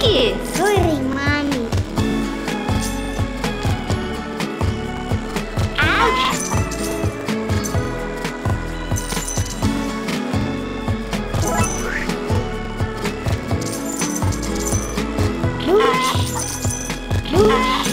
biscuits. Hurry, Mommy. Ouch! Ouch! Ouch!